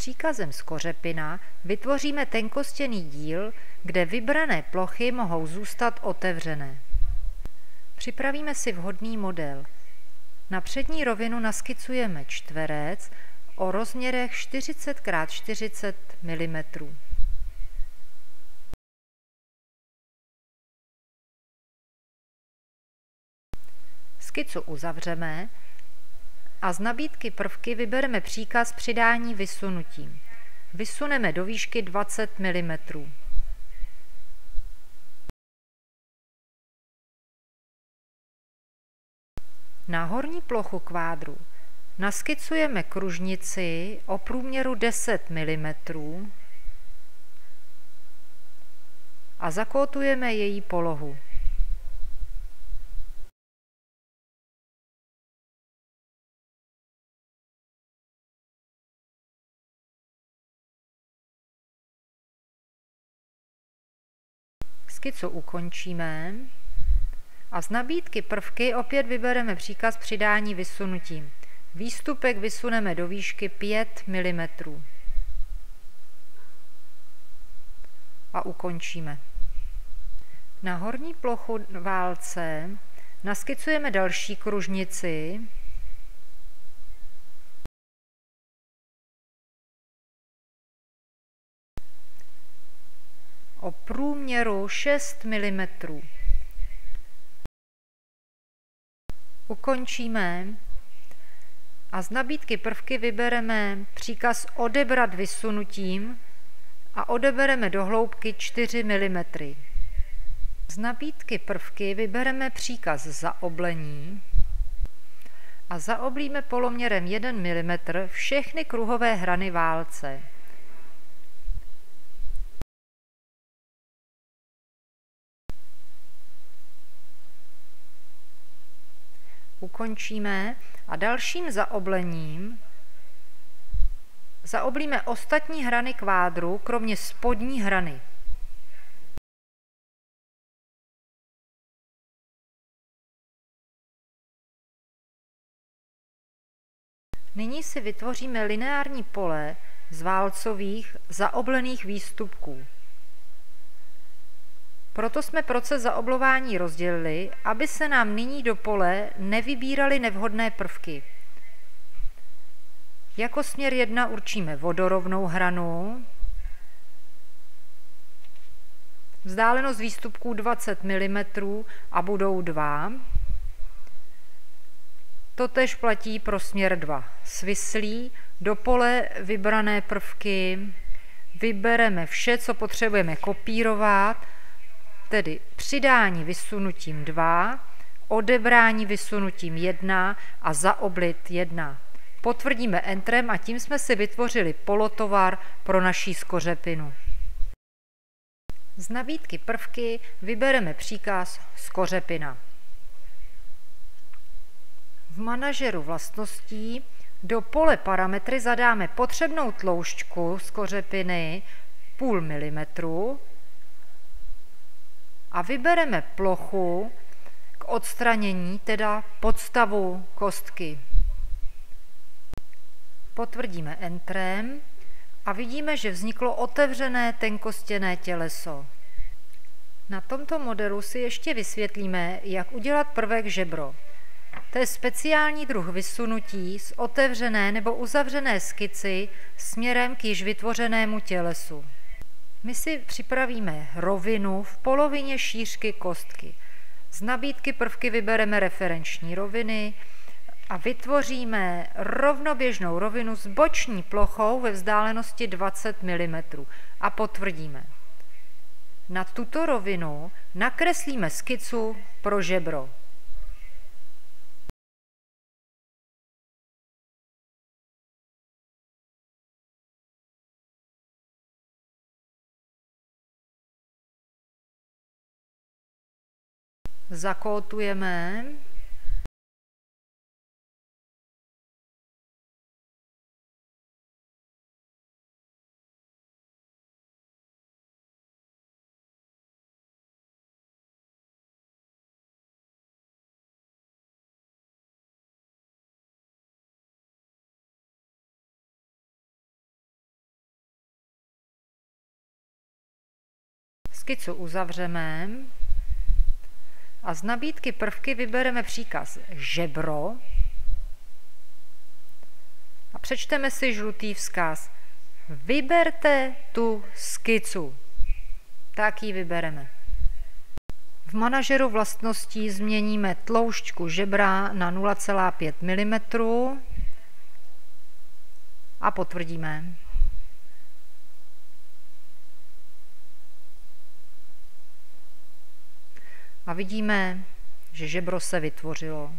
Příkazem z kořepina vytvoříme tenkostěný díl, kde vybrané plochy mohou zůstat otevřené. Připravíme si vhodný model. Na přední rovinu naskicujeme čtverec o rozměrech 40 x 40 mm. Skicu uzavřeme a z nabídky prvky vybereme příkaz přidání vysunutím. Vysuneme do výšky 20 mm. Na horní plochu kvádru naskicujeme kružnici o průměru 10 mm a zakótujeme její polohu. Skicu ukončíme a z nabídky prvky opět vybereme příkaz přidání vysunutím. Výstupek vysuneme do výšky 5 mm. A ukončíme. Na horní plochu válce naskicujeme další kružnici o průměru 6 mm. Ukončíme a z nabídky prvky vybereme příkaz odebrat vysunutím a odebereme do hloubky 4 mm. Z nabídky prvky vybereme příkaz zaoblení a zaoblíme poloměrem 1 mm všechny kruhové hrany válce. Ukončíme a dalším zaoblením zaoblíme ostatní hrany kvádru, kromě spodní hrany. Nyní si vytvoříme lineární pole z válcových zaoblených výstupků. Proto jsme proces zaoblování rozdělili, aby se nám nyní do pole nevybíraly nevhodné prvky. Jako směr 1 určíme vodorovnou hranu, vzdálenost výstupků 20 mm a budou 2. Totež platí pro směr 2. Svislí, do pole vybrané prvky, vybereme vše, co potřebujeme kopírovat, tedy přidání vysunutím 2, odebrání vysunutím 1 a zaoblit 1. Potvrdíme Entrem a tím jsme si vytvořili polotovar pro naší skořepinu. Z nabídky prvky vybereme příkaz skořepina. V manažeru vlastností do pole parametry zadáme potřebnou tloušťku skořepiny půl milimetru a vybereme plochu k odstranění, teda podstavu kostky. Potvrdíme Entrem a vidíme, že vzniklo otevřené tenkostěné těleso. Na tomto modelu si ještě vysvětlíme, jak udělat prvek žebro. To je speciální druh vysunutí z otevřené nebo uzavřené skici směrem k již vytvořenému tělesu. My si připravíme rovinu v polovině šířky kostky. Z nabídky prvky vybereme referenční roviny a vytvoříme rovnoběžnou rovinu s boční plochou ve vzdálenosti 20 mm a potvrdíme. Na tuto rovinu nakreslíme skicu pro žebro. zakótujeme. Skicu uzavřeme a z nabídky prvky vybereme příkaz žebro a přečteme si žlutý vzkaz. Vyberte tu skicu. Tak ji vybereme. V manažeru vlastností změníme tloušťku žebra na 0,5 mm a potvrdíme. A vidíme, že žebro se vytvořilo.